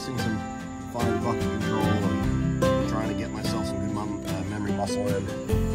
practicing some fine bucket control and trying to get myself some good mem uh, memory muscle in.